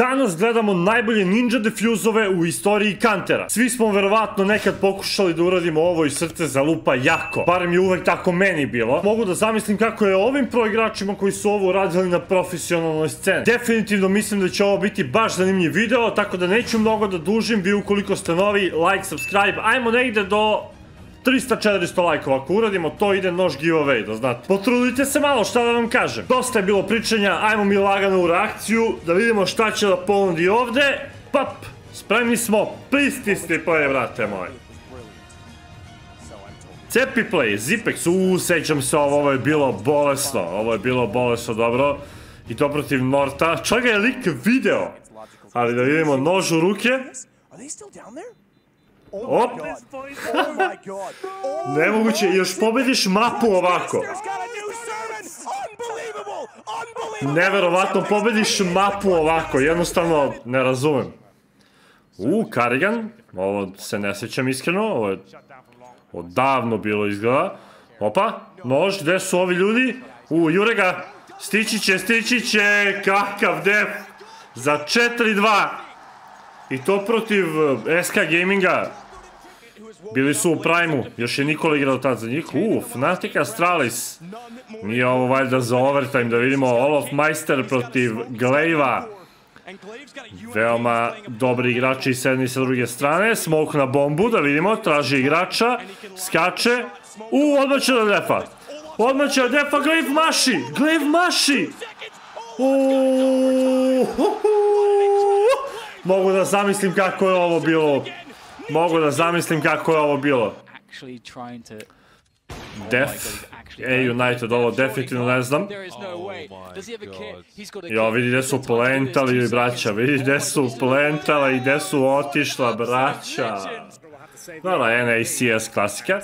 Danas gledamo najbolje ninja defuzove u istoriji kantera. Svi smo verovatno nekad pokušali da uradimo ovo i srce zalupa jako. Barem je uvek tako meni bilo. Mogu da zamislim kako je ovim pro igračima koji su ovo uradili na profesionalnoj sceni. Definitivno mislim da će ovo biti baš zanimljiv video, tako da neću mnogo da dužim. Vi ukoliko ste novi, like, subscribe. Ajmo negde do 300-400 lajkova, ako uradimo to ide nož giveaway, da znate. Potrudite se malo, šta da vam kažem. Dosta je bilo pričanja, ajmo mi lagano u reakciju, da vidimo šta će da ponudi ovde. Pap, spremni smo, pristisni poje, vrate moji. Cepi play, Zipex, uuu, sećam se ovo, ovo je bilo bolesno, ovo je bilo bolesno, dobro. I to protiv Norta, čak ga je lik video. Ali da vidimo nož u ruke. Op, nemoguće, još pobediš mapu ovako. Neverovatno pobediš mapu ovako, jednostavno ne razumem. U, Karigan, ovo se ne sjećam iskreno, ovo je odavno bilo izgleda. Opa, nož, gde su ovi ljudi? U, Jurega, stići će, stići će, kakav def, za 4-2. I to protiv eh, SK Gaminga. Bili su u Prime-u, još je Nikola igrao tad za njih. Uuu, Fnatic Astralis. Nije ovo valjda za overtime, da vidimo Olof Meister protiv Glaiva. Veoma dobri igrači s jedne i sa druge strane. Smoke na bombu, da vidimo, traži igrača, skače. Uuu, odmah će da defa. Odmah će da defa, Glaiv maši, Glaiv maši. Uuuu, Mogu da zamislim kako je ovo bilo. Mogu da zamislim kako je ovo bilo. Def, A United, ovo definitivno ne znam. Jo, vidi gde su plentali braća, vidi gde su plentala i gde su otišla braća. Dobro, NACS klasika.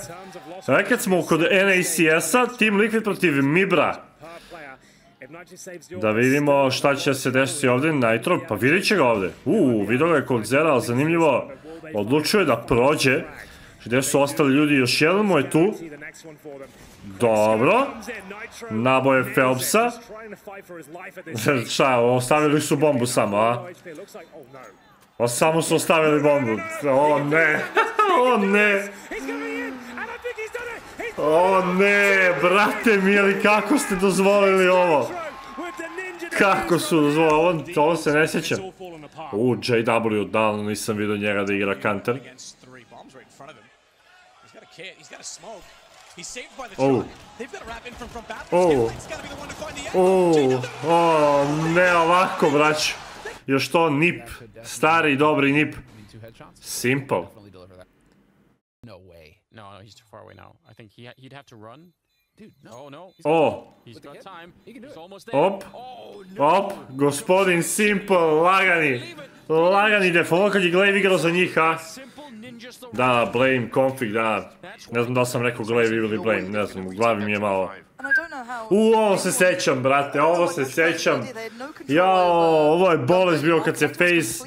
Sada kad smo kod NACS-a, Team Liquid protiv Mibra. Da vidimo šta će se desiti ovdje, Nitro, pa vidit će ga ovdje. Uuu, vidio ga je kod Zera, ali zanimljivo, odlučio je da prođe. Gdje su ostali ljudi, još jedan mu je tu. Dobro. Naboje Phelpsa. Šta, ostavili su bombu samo, a? O, samo su ostavili bombu. O ne, o ne. O ne, brate mili, kako ste dozvolili ovo? Kako su dozvolili, ovo, se ne sjećam. U, JW, davno nisam vidio njega da igra kanter. Oh. Oh. Oh. Oh, ne ovako, brać. Još to nip. Stari, dobri nip. Simple. No. No, he's too far away now. I think he, he'd have to run. Dude, no. Oh, no. Oh. He's got time. He's almost there. Op. Oh, no. Op. Gospodin Simple, lagani. Lagani. Ovo kad je Glaive igrao za njih, a? Da, Blame, config, da. Ne znam da sam rekao Glaive ili Blame, ne znam, u glavi mi je malo. U, ovo se sećam, brate, ovo se sećam. Jao, ovo je bolest bio kad se face...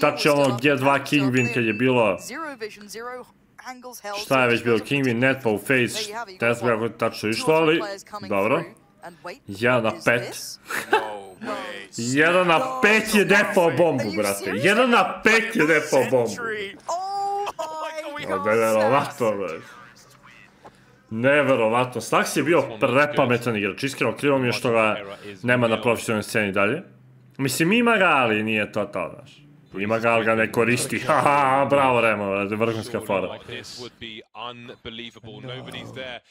Tači ono G2 Kingwin kad je bilo... Šta je već bilo, Kingwin net pa u face, ne znam kako je tačno išlo, ali... Dobro. Ja na pet. Jedan na pet je defao bombu, brate. Jedan na pet je defao bombu. Neverovatno, brate. Neverovatno. Stax je bio prepametan igrač. Iskreno, krivo mi je što ga nema na profesionalnoj sceni dalje. Mislim, ima ga, ali nije to to, znaš. Ima ga, ali ga ne koristi. Haha, bravo Remo, vrhunska fora.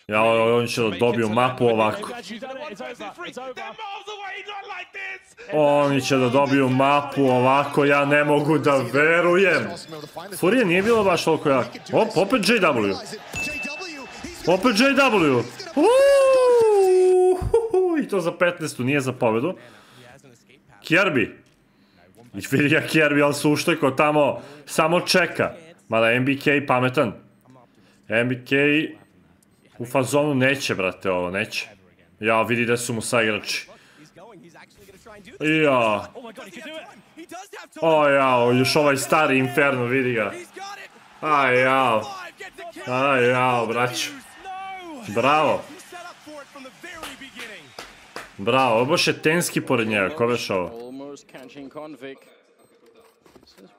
Ja, oni će da dobiju mapu ovako. Oni će da dobiju mapu ovako, ja ne mogu da verujem. Furije nije bilo baš toliko jak. Op, opet JW. Opet JW. I to za 15. nije za pobedu. Kirby. I vidi ga Kirby, ali suštojko tamo samo čeka. Mada MBK pametan. MBK u fazonu neće, brate, ovo, neće. Ja, vidi da su mu saigrači. Ja. O, jao, još ovaj stari Inferno, vidi ga. Aj, jao. Aj, jao, braću. Bravo. Bravo, ovo je tenski pored njega, ko već ovo?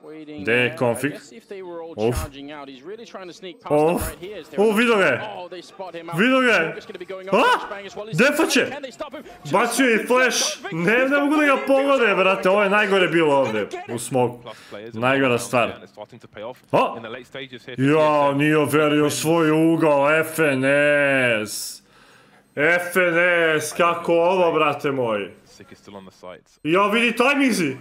Gdje je there. I Config? guess if they were all Uf. charging out, he's really trying to sneak past Uf. them right here. Is there O, enough vidio ga je. time? Oh, they spot him out. Vidio ga je. A? flashbang as well. Is Defa he- će. Can they stop him? Just Bacio je i flash. Ne, ne mogu da ga pogode, brate. Ovo je najgore bilo it. U players. Najgora stvar. For Ja, nije overio svoj ugao, FNS. FNS, kako ovo, brate moj. Sick is still on the sides. Ja, vidi tajmizi.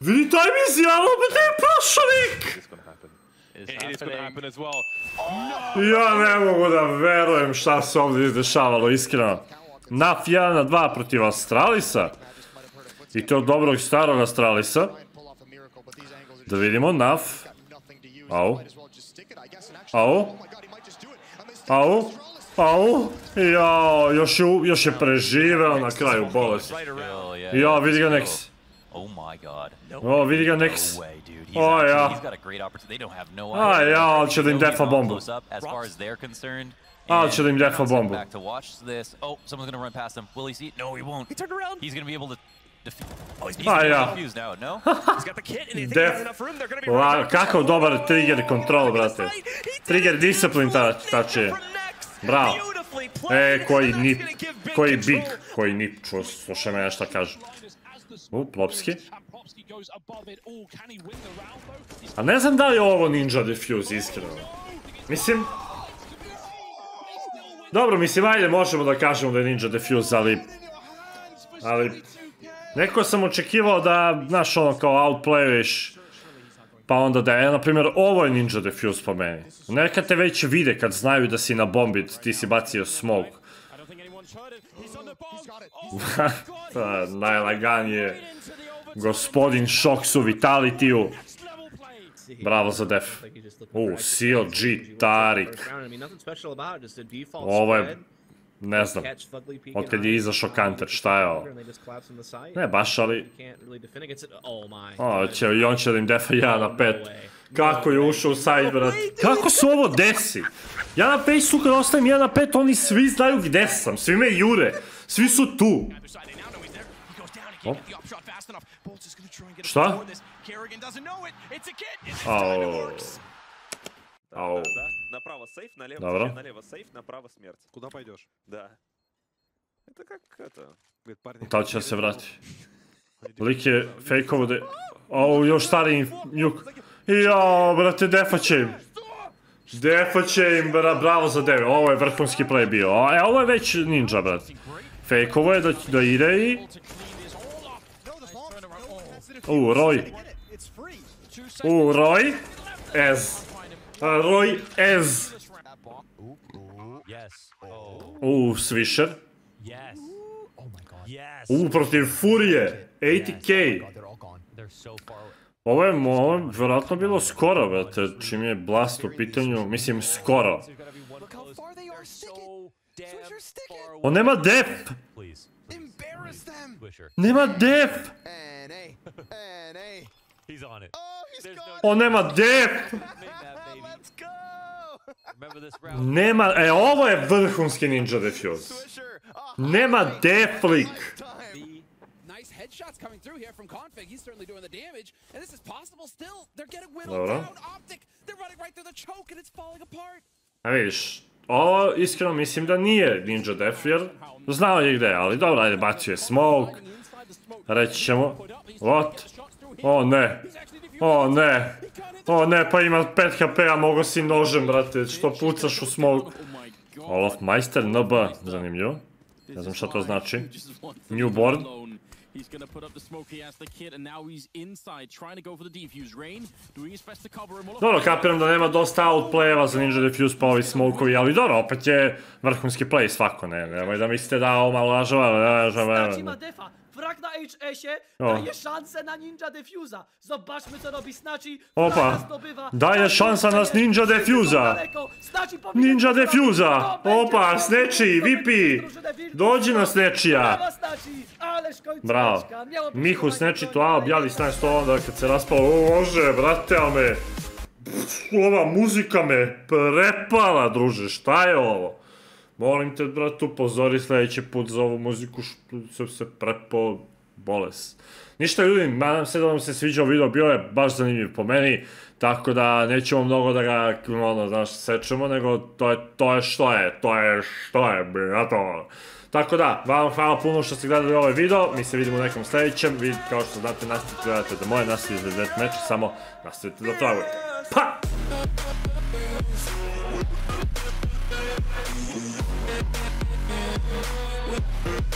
Vidi tajmizi, ali opet je prošlik. It's gonna happen. Is It is gonna happening. happen as well. Ja ne mogu da verujem šta se ovdje izdešavalo, iskreno. Naf 1 na 2 protiv Astralisa. I to dobrog starog Astralisa. Da vidimo, Naf. Au. Au. Au. Au. Jao, još je, još je preživeo na kraju bolesti. Ja, yeah, vidi ga let's Nex. go. Oh my god. O, vidi ga. He's, Oh, yeah. he's got a great opportunity. They don't have no Ah, yeah, ali će da im defa bombu. as far as they're concerned. Ali će da im defa bombu. Back to watch this. Oh, someone's gonna run past him. Will he see? No, he won't. He turned around. He's gonna be able to. Oh, he's, Ah, defuse now. No. He's got the kit and they think has enough room. They're gonna be kakav dobar trigger control, brate. Trigger discipline ta. Bravo. E, koji nip, koji big, koji nip, čuo, slušaj me šta kaže. U, Plopski. A ne znam da li je ovo Ninja Defuse, iskreno. Mislim... Dobro, mislim, ajde, možemo da kažemo da je Ninja Defuse, ali... Ali... Neko sam očekivao da, znaš, ono, kao outplayuješ... Pa onda da je, na primjer, ovo je Ninja Defuse po meni. Neka te već vide kad znaju da si na bombi, ti si bacio smoke. Ta, najlaganije. Gospodin Šoksu Vitalitiju. Next level play. Bravo za def. U, CLG Tarik. Ovo je, ne znam, od kad je izašao uh, Kanter, šta je ovo? Ne baš, ali... Oh. O, God. će, i on će da im defa 1 na 5. Kako je ušao u side, brat? Kako se ovo desi? Ja na Facebooku kad ostavim 1 na 5, oni svi znaju gdje sam, svi me jure. Svi su tu. Šta? before this. Kerrigan doesn't know it. It's a kit. And this time it Au. works. Au. Да, да. Направо сейф, налево Добро. тебе, налево сейф, направо смерть. Куда пойдешь? Да. Это как это... Говорит, парни. Da li će se vrati? Lik je fejkovo da... O, još stariji juk. Jao, brate, defa će im. Defa će im, bra, bravo za devet. Ovo je vrhunski play bio. O, E, ovo je već ninja, brate. Fejkovo je da, da ide i... U, Roy. U, Roy. Ez. Roy Ez. Yes. U, Swisher. Yes. Oh my god. Yes. U, protiv Furije. 80k. God, they're all gone. They're so far away. Ovo je, ovo je vjerojatno bilo skoro, brate, čim je Blast u pitanju, mislim skoro. On nema def! Please. Embarrass them. Swisher. Nema def! He's on it. Oh. On nema round. Nema, e ovo je vrhunski ninja defuse. Nema def lik. time. Nice headshots coming through here from Config. He's certainly doing the damage. And this is possible still. They're getting whittled Dobro. down. Optic. They're running right through the choke and it's falling apart. A vidiš, ovo iskreno mislim da nije ninja def jer znao je gdje, ali dobro, ajde, bacio je smoke. Reći ćemo, what? O ne, o ne, o ne, pa ima 5 HP-a, mogo si nožem, brate, što pucaš u smoke. Olaf Meister, NB, zanimljivo. Ne znam šta to znači. Newborn. He's put up the smoke. He has the and now he's inside, trying to go for the defuse. Rain doing his best to cover him. Dobro, kapiram da nema dosta outplayeva za Ninja Defuse pa ovi smokovi, ali dobro, opet je vrhunski play svako, ne, nemoj da mislite da ovo malo lažava, ne, Straci ma ne, na HS-ie O. daje szansę na Ninja Defusa. Zobaczmy co robi Snaci. Opa. Zdobywa. Daje szansa na Ninja Defusa. Ninja to. Defusa! To Opa, to. To drużynę Virtus. Dođi na końcóweczka. Bravo. Mihu nie tu, a objavi Snatch to onda kad se raspalo, o može, brate, ali me... Pff, Ova muzika me prepala, druže, šta je ovo? Molim te, brate, upozori sljedeći put za ovu muziku što sam se prepo bolest. Ništa ljudi, nadam se da vam se sviđao video, bio je baš zanimljiv po meni, tako da nećemo mnogo da ga, ono, znaš, sečemo, nego to je, to je što je, to je što je, brato. Tako da, vam hvala puno što ste gledali ovaj video, mi se vidimo u nekom sljedećem, vi kao što znate nastavite gledate da moje, nastavite da gledate meče, samo nastavite da tragujete. Pa! We'll